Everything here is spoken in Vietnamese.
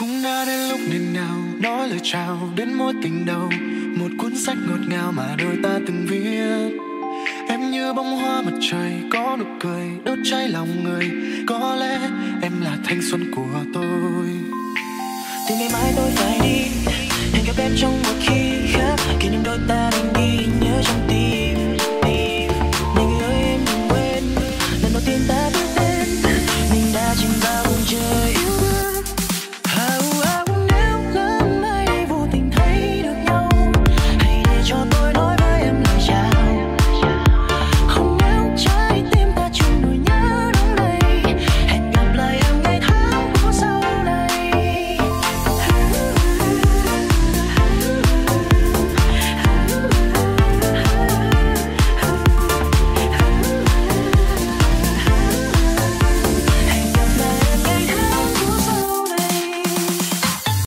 cũng đã đến lúc nên nào nói lời chào đến mối tình đầu. Một cuốn sách ngọt ngào mà đôi ta từng viết. Em như bông hoa mặt trời, có nụ cười, đốt cháy lòng người. Có lẽ em là thanh xuân của tôi. Thì ngày mai tôi phải đi